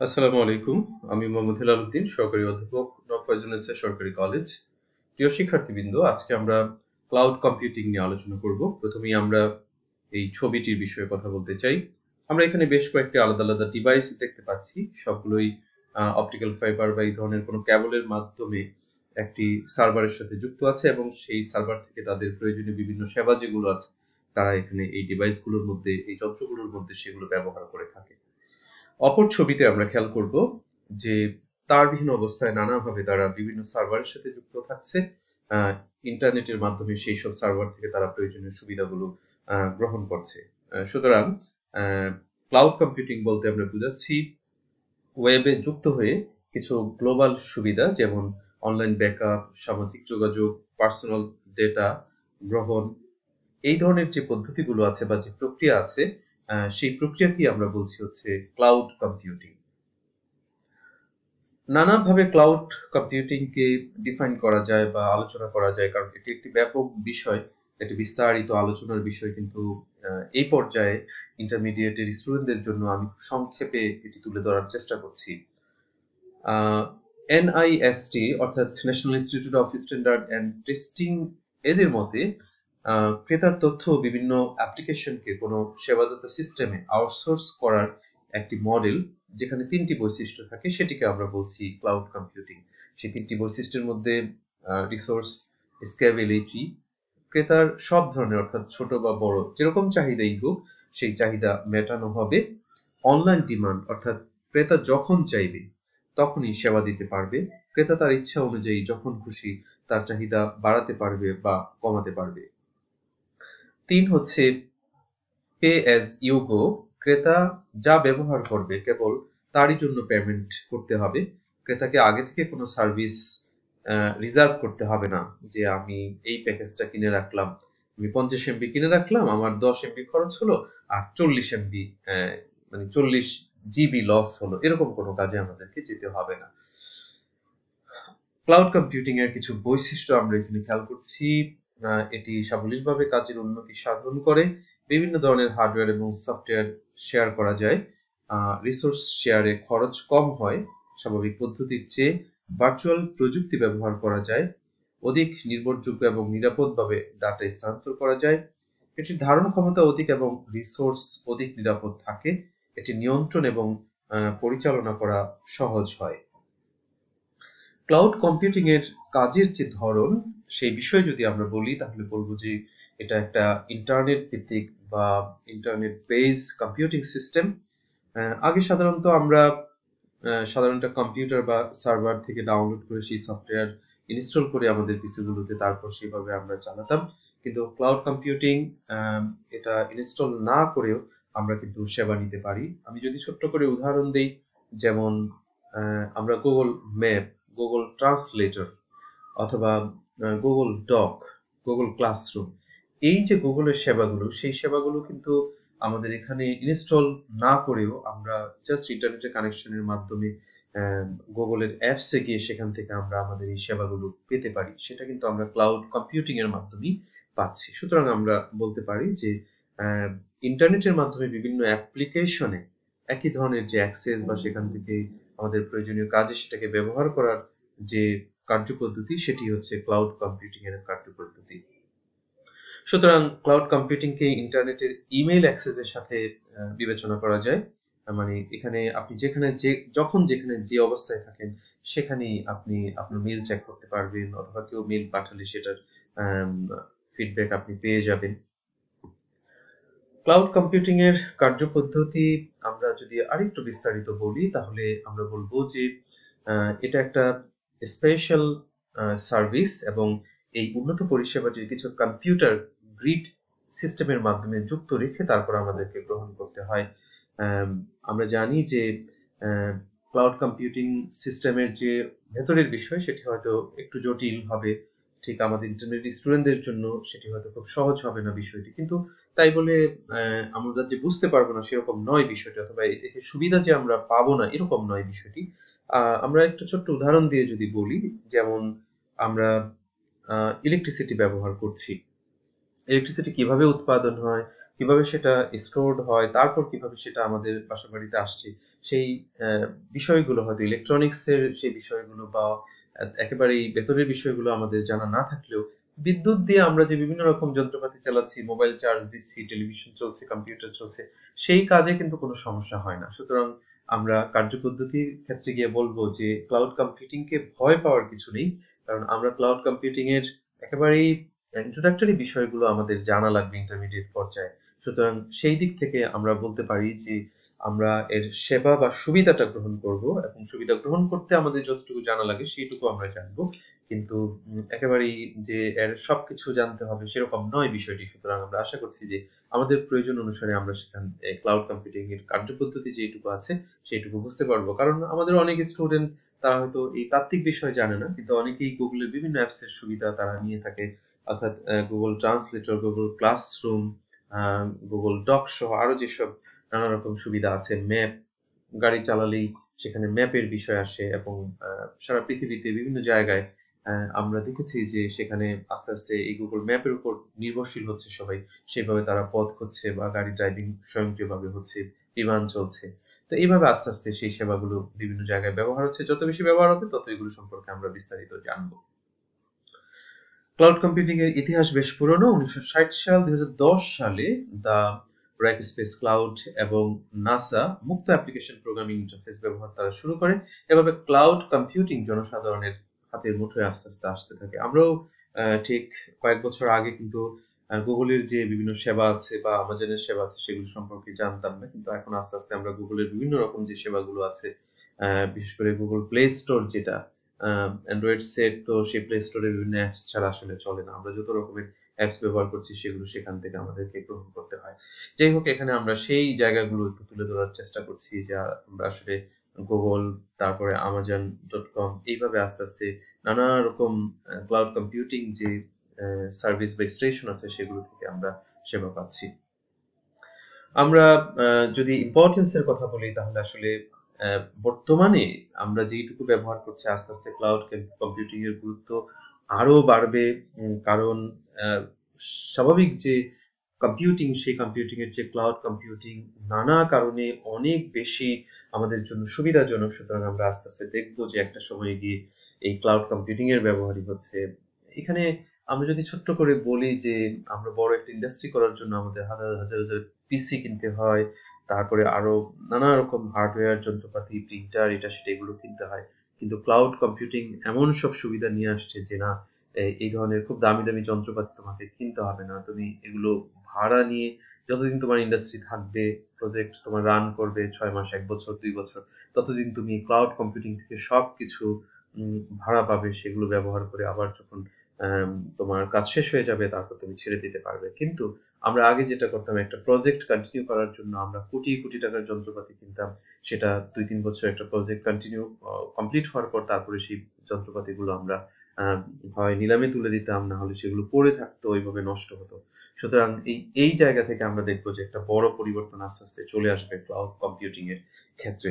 আসসালামু আলাইকুম। আমি মোহাম্মদ হেলাল উদ্দিন, সহকারী অধ্যাপক নফয়জুনেসা সরকারি কলেজ প্রিয় শিক্ষার্থীবৃন্দ, আজকে আমরা ক্লাউড কম্পিউটিং নিয়ে আলোচনা করব। প্রথমেই আমরা এই ছবিটির বিষয়ে কথা বলতে চাই। আমরা এখানে বেশ কয়েকটি আলাদা আলাদা ডিভাইস দেখতে পাচ্ছি। সবগুলোই অপটিক্যাল ফাইবার বা এই ধরনের কোনো ক্যাবলের মাধ্যমে একটি সার্ভারের সাথে যুক্ত আছে এবং সেই সার্ভার থেকে তাদের প্রয়োজনীয় বিভিন্ন সেবা যেগুলো আছে, তারা এখানে এই ডিভাইসগুলোর মধ্যে, এই যন্ত্রগুলোর মধ্যে সেগুলো ব্যবহার করে থাকে। অপর ছবিতে আমরা খেয়াল করব যে তারবিহীন অবস্থায় নানাভাবে তারা বিভিন্ন সার্ভারের সাথে যুক্ত থাকছে। ইন্টারনেটের মাধ্যমে সেই সব সার্ভার থেকে তারা প্রয়োজনীয় সুবিধাগুলো গ্রহণ করছে। সুতরাং ক্লাউড কম্পিউটিং বলতে আমরা বুঝাচ্ছি ওয়েবে যুক্ত হয়ে কিছু গ্লোবাল সুবিধা যেমন অনলাইন ব্যাকআপ সামাজিক যোগাযোগ পার্সোনাল ডেটা গ্রহণ, এই ধরনের যে পদ্ধতিগুলো আছে বা যে প্রক্রিয়া আছে সেই প্রক্রিয়াকে আমরা বলছি হচ্ছে ক্লাউড কম্পিউটিং নানাভাবে ক্লাউড কম্পিউটিংকে ডিফাইন করা যায় বা আলোচনা করা যায়, কারণ এটি একটি ব্যাপক বিষয়। একটি বিস্তারিত আলোচনার বিষয় কিন্তু এই পর্যায়ে ইন্টারমিডিয়েটের স্টুডেন্টদের জন্য আমি সংক্ষেপে এটি তুলে ধরার চেষ্টা করছি। এনআইএসটি অর্থাৎ National Institute of Standard and Testing এদের মতে ক্রেতার তথ্য বিভিন্ন অ্যাপ্লিকেশনকে কোনো সেবাদাতা সিস্টেমে আউটসোর্স করার একটি মডেল যেখানে তিনটি বৈশিষ্ট্য থাকে, সেটিকে আমরা বলছি ক্লাউড কম্পিউটিং সেই তিনটি বৈশিষ্ট্যের মধ্যে রিসোর্স স্কেবিলিটি ক্রেতার সব ধরনের, অর্থাৎ ছোট বা বড়, যেরকম চাহিদাই হোক, সেই চাহিদা মেটানো হবে। অনলাইন ডিমান্ড অর্থাৎ ক্রেতা যখন চাইবে, তখনই সেবা দিতে পারবে। ক্রেতা তার ইচ্ছা অনুযায়ী যখন খুশি, তার চাহিদা বাড়াতে পারবে বা কমাতে পারবে। তিন হচ্ছে পে অ্যাজ ইউ গো ক্রেতা যা ব্যবহার করবে, কেবল তারই জন্য পেমেন্ট করতে হবে। ক্রেতাকে আগে থেকে কোনো সার্ভিস রিজার্ভ করতে হবে না যে আমি এই প্যাকেজটা কিনে রাখলাম। আমি পঞ্চাশ এমবি কিনে রাখলাম, আমার দশ এমবি খরচ হলো আর চল্লিশ এমবি মানে চল্লিশ জিবি লস হলো। এরকম কোনো কাজে আমাদেরকে যেতে হবে না। ক্লাউড কম্পিউটিং এর কিছু বৈশিষ্ট্য আমরা এখানে খেয়াল করছি। এটি সাবলীলভাবে কাজের উন্নতি সাধন করে। বিভিন্ন ধরনের হার্ডওয়্যার এবং সফটওয়্যার শেয়ার করা যায়। রিসোর্স শেয়ারে খরচ কম হয়, স্বাভাবিক পদ্ধতির চেয়ে ভার্চুয়াল প্রযুক্তি ব্যবহার করা যায়। অধিক নির্ভরযোগ্য এবং নিরাপদভাবে ডাটা স্থানান্তর করা যায়। এটির ধারণ ক্ষমতা অধিক এবং রিসোর্স অধিক নিরাপদ থাকে। এটি নিয়ন্ত্রণ এবং পরিচালনা করা সহজ হয়। ক্লাউড কম্পিউটিং এর কাজের যে ধরন সেই বিষয়ে যদি আমরা বলি, তাহলে বলব যে এটা একটা ইন্টারনেট ভিত্তিক বা ইন্টারনেট বেস কম্পিউটিং সিস্টেম আগে সাধারণত আমরা সাধারণত কম্পিউটার বা সার্ভার থেকে ডাউনলোড করে সেই সফটওয়্যার ইনস্টল করে আমাদের পিসিগুলোতে তারপর সেভাবে আমরা চালাতাম। কিন্তু ক্লাউড কম্পিউটিং এটা ইনস্টল না করেও আমরা কিন্তু সেবা নিতে পারি। আমি যদি ছোট্ট করে উদাহরণ দিই, যেমন আমরা গুগল ম্যাপ গুগল ট্রান্সলেটর অথবা গুগল ডক গুগল ক্লাসরুম এই যে গুগলের সেবাগুলো, সেই সেবাগুলো কিন্তু আমাদের এখানে ইনস্টল না করেও আমরা জাস্ট ইন্টারনেটের কানেকশনের মাধ্যমে গুগলের অ্যাপসে গিয়ে সেখান থেকে আমরা আমাদের এই সেবাগুলো পেতে পারি। সেটা কিন্তু আমরা ক্লাউড কম্পিউটিং এর মাধ্যমেই পাচ্ছি। সুতরাং আমরা বলতে পারি যে ইন্টারনেটের মাধ্যমে বিভিন্ন অ্যাপ্লিকেশনে একই ধরনের যে অ্যাক্সেস বা সেখান থেকে আমাদের প্রয়োজনীয় কাজে সেটাকে ব্যবহার করার যে কার্যপদ্ধতি, সেটি হচ্ছে ক্লাউড কম্পিউটিং এর কার্যপদ্ধতি। সুতরাং ক্লাউড কম্পিউটিংকে ইন্টারনেটের ইমেইল অ্যাক্সেসের সাথে বিবেচনা করা যায়। মানে এখানে আপনি যেখানে যে, যখন যেখানে যে অবস্থায় থাকেন, সেখানেই আপনি আপনার মেল চেক করতে পারবেন, অথবা কেউ মেল পাঠালে সেটার ফিডব্যাক আপনি পেয়ে যাবেন। ক্লাউড কম্পিউটিং এর কার্যপদ্ধতি আমরা যদি আরেকটু বিস্তারিত বলি, তাহলে আমরা বলব যে এটা একটা স্পেশাল সার্ভিস এবং এই উন্নত পরিষেবাটির কিছু কম্পিউটার গ্রিড সিস্টেমের মাধ্যমে যুক্ত রেখে তারপর আমাদেরকে গ্রহণ করতে হয়। আমরা জানি যে ক্লাউড কম্পিউটিং সিস্টেমের যে ভেতরের বিষয় সেটি হয়তো একটু জটিল হবে। ঠিক আমাদের ইন্টারনেট স্টুডেন্টদের জন্য সেটি হয়তো খুব সহজ হবে না বিষয়টি। কিন্তু তাই বলে আমরা যে বুঝতে পারব না সেরকম নয় বিষয়টি, অথবা এ থেকে সুবিধা যে আমরা পাবো না এরকম নয় বিষয়টি। আমরা একটা ছোট্ট উদাহরণ দিয়ে যদি বলি, যেমন আমরা ইলেকট্রিসিটি ব্যবহার করছি। ইলেকট্রিসিটি কীভাবে উৎপাদন হয়, কীভাবে সেটা স্টোরড হয়, তারপর কীভাবে সেটা আমাদের বাসা বাড়িতে আসছে, সেই বিষয়গুলো হয়তো ইলেকট্রনিক্সের সেই বিষয়গুলো বা একেবারেই ভেতরের বিষয়গুলো আমাদের জানা না থাকলেও বিদ্যুৎ দিয়ে আমরা যে বিভিন্ন রকম যন্ত্রপাতি চালাচ্ছি মোবাইল চার্জ দিচ্ছি টেলিভিশন চলছে কম্পিউটার চলছে, সেই কাজে কিন্তু কোনো সমস্যা হয় না। সুতরাং আমরা কার্যপদ্ধতির ক্ষেত্রে গিয়ে বলব যে ক্লাউড কম্পিউটিংকে ভয় পাওয়ার কিছু নেই, কারণ আমরা ক্লাউড কম্পিউটিং এর একেবারেই ইন্ট্রোডাক্টরি বিষয়গুলো আমাদের জানা লাগবে ইন্টারমিডিয়েট পর্যায়ে। সুতরাং সেই দিক থেকে আমরা বলতে পারি যে আমরা এর সেবা বা সুবিধাটা গ্রহণ করব এবং সুবিধা গ্রহণ করতে আমাদের যতটুকু জানা লাগে সেইটুকু আমরা জানব। কিন্তু একেবারেই যে এর সবকিছু জানতে হবে সেরকম নয় বিষয়টি। সুতরাং আমরা আশা করছি যে আমাদের প্রয়োজন অনুসারে আমরা সেখান ক্লাউড কম্পিউটিং এর কার্যপদ্ধতি যেটুকু আছে সেইটুকু বুঝতে পারব। কারণ আমাদের অনেক স্টুডেন্ট তারা হয়তো এই তাত্ত্বিক বিষয় জানে না, কিন্তু অনেকেই গুগলের বিভিন্ন অ্যাপস এর সুবিধা তারা নিয়ে থাকে। অর্থাৎ Google translator Google classroom Google doc সহ আরও যেসব নানা রকম সুবিধা আছে ম্যাপ গাড়ি চালালেই সেখানে ম্যাপের বিষয় আসে এবং সারা পৃথিবীতে বিভিন্ন জায়গায় আমরা দেখেছি যে সেখানে আস্তে আস্তে এই গুগল ম্যাপের উপর নির্ভরশীল হচ্ছে সবাই। সেভাবে তারা পথ খুঁজছে বা গাড়ি ড্রাইভিং স্বয়ংক্রিয়ভাবে হচ্ছে বিমান চলছে। তো এইভাবে আস্তে আস্তে সেই সেবাগুলো বিভিন্ন জায়গায় ব্যবহার হচ্ছে। যত বেশি ব্যবহার হবে তত এগুলো সম্পর্কে আমরা বিস্তারিত জানব। ক্লাউড কম্পিউটিং এর ইতিহাস বেশ পুরনো। উনিশশো ষাট সাল, দুই হাজার দশ সালে দা র্যাক স্পেস ক্লাউড এবং নাসা মুক্ত অ্যাপ্লিকেশন প্রোগ্রামিং ইন্টারফেস ব্যবহার তারা শুরু করে। এভাবে ক্লাউড কম্পিউটিং জনসাধারণের হাতের মুঠোয় আস্তে আস্তে আসতে থাকে। আমরাও ঠিক কয়েক বছর আগে কিন্তু গুগলের যে বিভিন্ন সেবা আছে বা আমাজনের সেবা আছে সেগুলো সম্পর্কে জানতাম না। কিন্তু এখন আস্তে আস্তে আমরা গুগলের বিভিন্ন রকম যে সেবাগুলো আছে বিশেষ করে গুগল প্লে স্টোর যেটা অ্যান্ড্রয়েড সেট তো সেই প্লে স্টোরে বিভিন্ন অ্যাপস ছাড়া আসলে চলে না। আমরা যত রকমের অ্যাপস ব্যবহার করছি সেগুলো সেখান থেকে আমাদেরকে গ্রহণ করতে হয়। যাই হোক, এখানে আমরা সেই জায়গাগুলো একটু তুলে ধরার চেষ্টা করছি যা আমরা আসলে গুগল, তারপরে আমাজন ডট কম, এইভাবে আস্তে আস্তে নানা রকম ক্লাউড কম্পিউটিং যে সার্ভিস বা স্টেশন আছে সেগুলো থেকে আমরা সেবা পাচ্ছি। আমরা যদি ইম্পর্টেন্সের কথা বলি তাহলে আসলে বর্তমানে আমরা যেইটুকু ব্যবহার করছি আস্তে আস্তে ক্লাউড কম্পিউটিং এর গুরুত্ব আরও বাড়বে কারণ স্বাভাবিক যে কম্পিউটিং সেই কম্পিউটিং এর যে ক্লাউড কম্পিউটিং নানা কারণে অনেক বেশি আমাদের জন্য সুবিধাজনক। সুতরাং আমরা আস্তে আস্তে দেখব যে একটা সময় গিয়ে এই ক্লাউড কম্পিউটিং এর ব্যবহারই হচ্ছে। এখানে আমরা যদি ছোট্ট করে বলি যে আমরা বড় একটা ইন্ডাস্ট্রি করার জন্য আমাদের হাজার হাজার হাজার পিসি কিনতে হয়, তারপরে আরও নানা রকম হার্ডওয়্যার যন্ত্রপাতি প্রিন্টার এটা সেটা এগুলো কিনতে হয়। কিন্তু ক্লাউড কম্পিউটিং এমন সব সুবিধা নিয়ে আসছে যে না এই ধরনের খুব দামি দামি যন্ত্রপাতি তোমাকে কিনতে হবে না। তুমি এগুলো ভাড়া নিয়ে যতদিন তোমার ইন্ডাস্ট্রি থাকবে প্রজেক্ট তোমার রান করবে, ছয় মাস, এক বছর, দুই বছর, ততদিন তুমি ক্লাউড কম্পিউটিং থেকে সব কিছু ভাড়া পাবে, সেগুলো ব্যবহার করে আবার যখন তোমার কাজ শেষ হয়ে যাবে, তারপর তুমি ছেড়ে দিতে পারবে। কিন্তু আমরা আগে যেটা করতাম, একটা প্রজেক্ট কন্টিনিউ করার জন্য আমরা কোটি কোটি টাকার যন্ত্রপাতি কিনতাম। সেটা দুই, তিন বছর একটা প্রজেক্ট কন্টিনিউ কমপ্লিট হওয়ার পর তারপরে সেই যন্ত্রপাতিগুলো আমরা হয় নিলামে তুলে দিতাম না হলে সেগুলো পড়ে থাকতো, ওইভাবে নষ্ট হতো। সুতরাং এই এই জায়গা থেকে আমরা দেখব যে একটা বড় পরিবর্তন আস্তে আস্তে চলে আসবে ক্লাউড কম্পিউটিং এর ক্ষেত্রে।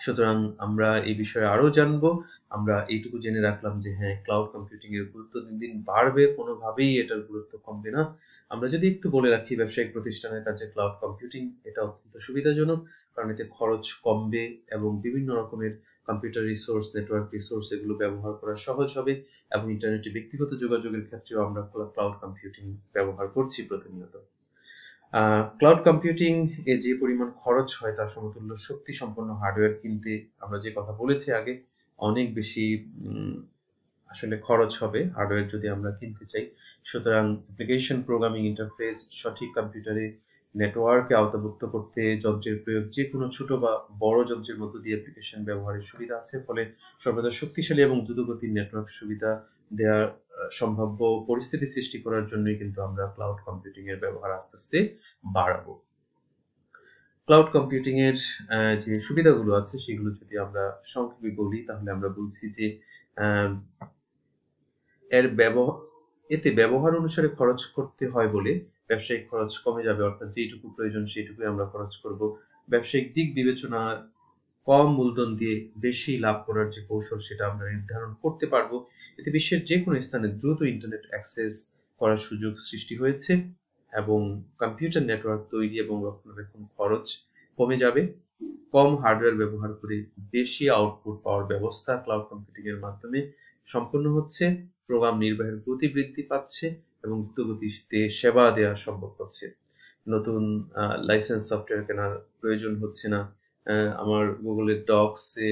সুতরাং আমরা এই বিষয়ে আরও জানব। আমরা এইটুকু জেনে রাখলাম যে হ্যাঁ ক্লাউড কম্পিউটিং এর গুরুত্ব দিন দিন বাড়বে, কোনোভাবেই এটার গুরুত্ব কমবে না। আমরা যদি একটু বলে রাখি, ব্যবসায়িক প্রতিষ্ঠানের কাছে ক্লাউড কম্পিউটিং এটা অত্যন্ত সুবিধাজনক, কারণ এতে খরচ কমবে এবং বিভিন্ন রকমের কম্পিউটার রিসোর্স নেটওয়ার্ক রিসোর্স এগুলো ব্যবহার করা সহজ হবে এবং ইন্টারনেটে ব্যক্তিগত যোগাযোগের ক্ষেত্রেও আমরা ক্লাউড কম্পিউটিং ব্যবহার করছি প্রতিনিয়ত। ক্লাউড কম্পিউটিং এ যে পরিমাণ খরচ হয় তার সমতুল্য শক্তি সম্পন্ন হার্ডওয়্যার কিনতে আমরা যে কথা বলেছি আগে, অনেক বেশি আসলে খরচ হবে হার্ডওয়্যার যদি আমরা কিনতে চাই। সুতরাং অ্যাপ্লিকেশন প্রোগ্রামিং ইন্টারফেস সঠিক কম্পিউটারে নেটওয়ার্কে আওতাভুক্ত করতে যন্ত্রের প্রয়োগ যে কোনো ছোট বা বড় যন্ত্রের মধ্য দিয়ে অ্যাপ্লিকেশন ব্যবহারের সুবিধা আছে, ফলে সর্বদা শক্তিশালী এবং দ্রুতগতির নেটওয়ার্ক সুবিধা দেওয়ার সম্ভাব্য পরিস্থিতি সৃষ্টি করার জন্যই কিন্তু আমরা ক্লাউড কম্পিউটিং এর ব্যবহার আস্তে আস্তে বাড়াবো। ক্লাউড কম্পিউটিং এর যে সুবিধাগুলো আছে, সেগুলো যদি আমরা সংক্ষেপে বলি, তাহলে আমরা বলছি যে এর ব্যবহার এতে ব্যবহার অনুসারে খরচ করতে হয় বলে ব্যবসায়িক খরচ কমে যাবে, অর্থাৎ যেটুকু প্রয়োজন সেইটুকুই আমরা খরচ করব। ব্যবসায়িক দিক বিবেচনা কম মূলধন দিয়ে বেশি লাভ করার যে কৌশল সেটা আমরা নির্ধারণ করতে পারব। এতে বিশ্বের যে কোনো স্থানে দ্রুত ইন্টারনেট অ্যাক্সেস করার সুযোগ সৃষ্টি হয়েছে এবং কম্পিউটার নেটওয়ার্ক তৈরি এবং রক্ষণাবেক্ষণ খরচ কমে যাবে। কম হার্ডওয়্যার ব্যবহার করে বেশি আউটপুট পাওয়ার ব্যবস্থা ক্লাউড কম্পিউটিং এর মাধ্যমে সম্পন্ন হচ্ছে। প্রোগ্রাম নির্বাহের গতি বৃদ্ধি পাচ্ছে। এবং দ্রুতগতিতে সেবা দেওয়া সম্ভব হচ্ছে। নতুন লাইসেন্স সফটওয়্যার কেনার প্রয়োজন হচ্ছে না। আমার গুগলের ডক্সে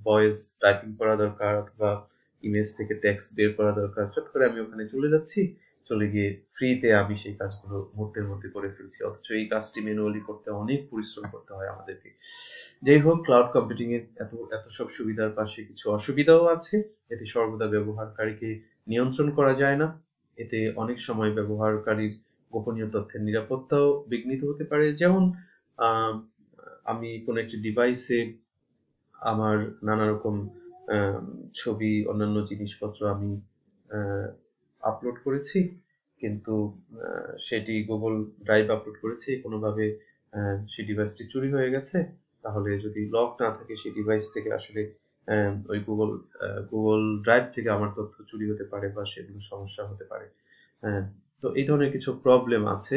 ভয়েস টাইপিং করা দরকার অথবা ইমেজ থেকে টেক্সট বের করা দরকার। চট করে আমি ওখানে চলে যাচ্ছি, চলে গিয়ে ফ্রিতে আমি সেই কাজগুলো মুহূর্তের মধ্যে করে ফেলছি। অথচ এই কাজটি ম্যানুয়ালি করতে অনেক পরিশ্রম করতে হয় আমাদেরকে। যাই হোক ক্লাউড কম্পিউটিং এর এত এত সব সুবিধার পাশে কিছু অসুবিধাও আছে। এতে সর্বদা ব্যবহারকারীকে নিয়ন্ত্রণ করা যায় না। এতে অনেক সময় ব্যবহারকারীর গোপনীয় তথ্যের নিরাপত্তাও বিঘ্নিত হতে পারে। যেমন আমি কোনো একটি ডিভাইসে আমার নানা রকম ছবি, অন্যান্য জিনিসপত্র আমি আপলোড করেছি, কিন্তু সেটি গুগল ড্রাইভ আপলোড করেছি, কোনোভাবে সেই ডিভাইসটি চুরি হয়ে গেছে, তাহলে যদি লক না থাকে, সেই ডিভাইস থেকে আসলে ওই গুগল গুগল ড্রাইভ থেকে আমার তথ্য চুরি হতে পারে বা সেগুলো সমস্যা হতে পারে। হ্যাঁ তো এই ধরনের কিছু প্রবলেম আছে।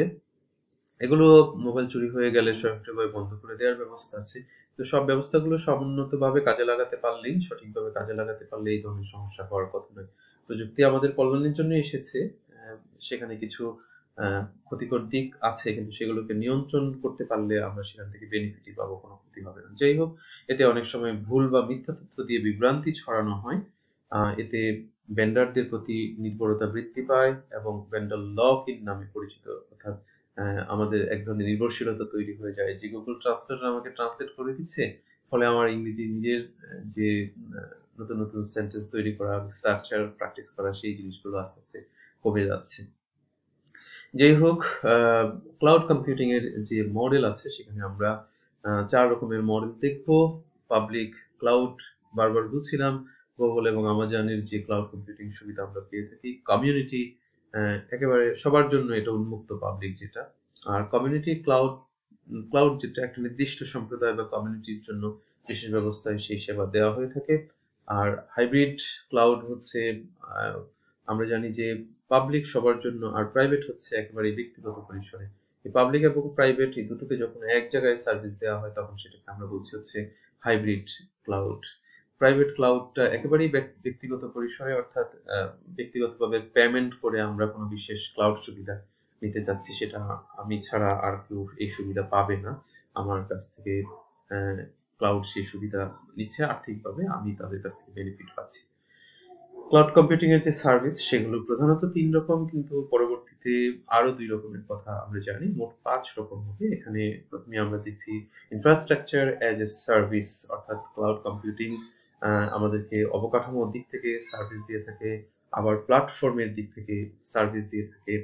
এগুলো মোবাইল চুরি হয়ে গেলে স্বয়ংক্রিয়ভাবে বন্ধ করে দেওয়ার ব্যবস্থা আছে। তো সব ব্যবস্থাগুলো সমুন্নতভাবে কাজে লাগাতে পারলেই, সঠিকভাবে কাজে লাগাতে পারলে এই ধরনের সমস্যা হওয়ার কথা নয়। প্রযুক্তি আমাদের কল্যাণের জন্য এসেছে। সেখানে কিছু ক্ষতিকর দিক আছে, কিন্তু সেগুলোকে নিয়ন্ত্রণ করতে পারলে আমরা সেখান থেকে বেনিফিটই পাবো, কোনো ক্ষতি হবে না। যাই হোক, এতে অনেক সময় ভুল বা মিথ্যা তথ্য দিয়ে বিভ্রান্তি ছড়ানো হয়। এতে ভেন্ডারদের প্রতি নির্ভরতা বৃদ্ধি পায় এবং ভেন্ডার লক ইন নামে পরিচিত, অর্থাৎ আমাদের এক ধরনের নির্ভরশীলতা তৈরি হয়ে যায়। যে গুগল ট্রান্সলেটর আমাকে ট্রান্সলেট করে দিচ্ছে, ফলে আমার ইংরেজি নিজের যে নতুন নতুন সেন্টেন্স তৈরি করা স্ট্রাকচার প্র্যাকটিস করা, সেই জিনিসগুলো আস্তে আস্তে কমে যাচ্ছে। যাই হোক ক্লাউড কম্পিউটিং এর যে মডেল আছে, সেখানে আমরা চার রকমের মডেল দেখব। পাবলিক ক্লাউড বারবার বুঝছিলাম গুগল এবং আমাজনের যে ক্লাউড কম্পিউটিং সুবিধা আমরা পেয়ে থাকি। কমিউনিটি একেবারে সবার জন্য এটা উন্মুক্ত পাবলিক যেটা। আর কমিউনিটি ক্লাউড ক্লাউড যেটা একটা নির্দিষ্ট সম্প্রদায় বা কমিউনিটির জন্য বিশেষ ব্যবস্থায় সেই সেবা দেওয়া হয়ে থাকে। আর হাইব্রিড ক্লাউড হচ্ছে আমরা জানি যে পাবলিক সবার জন্য আর প্রাইভেট হচ্ছে একেবারে ব্যক্তিগত পরিসরে। এই পাবলিক এবং প্রাইভেট এই দুটোকে যখন এক জায়গায় সার্ভিস দেওয়া হয়, তখন সেটাকে আমরা বলছি হচ্ছে হাইব্রিড ক্লাউড প্রাইভেট ক্লাউডটা একেবারেই ব্যক্তিগত পরিসরে অর্থাৎ ব্যক্তিগতভাবে পেমেন্ট করে আমরা কোনো বিশেষ ক্লাউড সুবিধা নিতে চাচ্ছি সেটা আমি ছাড়া আর কেউ এই সুবিধা পাবে না। আমার কাছ থেকে ক্লাউড সেই সুবিধা নিচ্ছে, আর্থিকভাবে আমি তাদের কাছ থেকে বেনিফিট পাচ্ছি। ক্লাউড কম্পিউটিং এর যে সার্ভিস সেগুলো প্রধানত তিন রকম, কিন্তু পরবর্তীতে আরও দুই রকমের কথা আমরা জানি। মোট পাঁচ রকম হবে। এখানে প্রথমে আমরা দেখছি ইনফ্রাস্ট্রাকচার অ্যাজ এ সার্ভিস অর্থাৎ ক্লাউড কম্পিউটিং আমাদেরকে অবকাঠামোর দিক থেকে সার্ভিস দিয়ে থাকে, আবার প্ল্যাটফর্মের দিক থেকে সার্ভিস দিয়ে থাকে,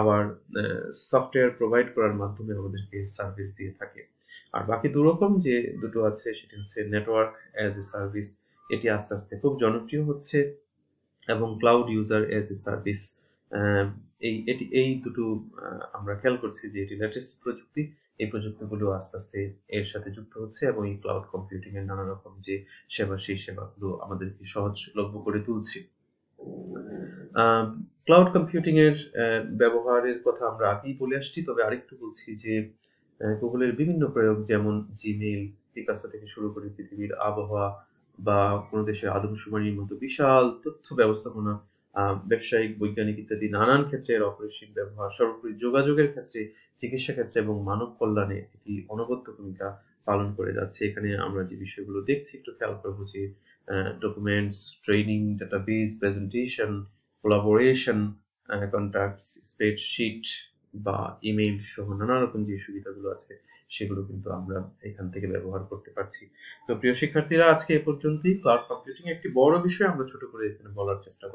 আবার সফটওয়্যার প্রোভাইড করার মাধ্যমে আমাদেরকে সার্ভিস দিয়ে থাকে। আর বাকি দু রকম যে দুটো আছে, সেটি হচ্ছে নেটওয়ার্ক অ্যাজ এ সার্ভিস এটি আস্তে আস্তে খুব জনপ্রিয় হচ্ছে। এবং cloud user as a service এই, এটি, এই দুটো আমরা খেয়াল করছি যে এটি লেটেস্ট প্রযুক্তি, এই প্রযুক্তিগুলো আস্তে আস্তে এর সাথে যুক্ত হচ্ছে এবং এই ক্লাউড কম্পিউটিং এর নানা রকম যে সেবা, সেই সেবাগুলো আমাদেরকে সহজলভ্য করে তুলছে। ক্লাউড কম্পিউটিং এর ব্যবহারের কথা আমরা আগেই বলে আসছি, তবে আরেকটু বলছি যে গুগলের বিভিন্ন প্রয়োগ যেমন জিমেইল পিকাসো থেকে শুরু করে পৃথিবীর আবহাওয়া বা কোনো দেশের আদমশুমারির মতো বিশাল তথ্য ব্যবস্থাপনা ব্যবসায়িক, বৈজ্ঞানিক ইত্যাদি নানান ক্ষেত্রে এর অপরিসীম ব্যবহার, সর্বোপরি যোগাযোগের ক্ষেত্রে, চিকিৎসা ক্ষেত্রে এবং মানব কল্যাণে এটি অনবদ্য ভূমিকা পালন করে যাচ্ছে। এখানে আমরা যে বিষয়গুলো দেখছি, একটু খেয়াল করব যে documents training database presentation collaboration contacts spreadsheet বা ইমেইল সহ নানা রকম যে সুবিধাগুলো আছে, সেগুলো কিন্তু আমরা এখান থেকে ব্যবহার করতে পারছি। তো প্রিয় শিক্ষার্থীরা, আজকে এ পর্যন্তই। ক্লাউড কম্পিউটিং একটি বড় বিষয়, আমরা ছোট করে এখানে বলার চেষ্টা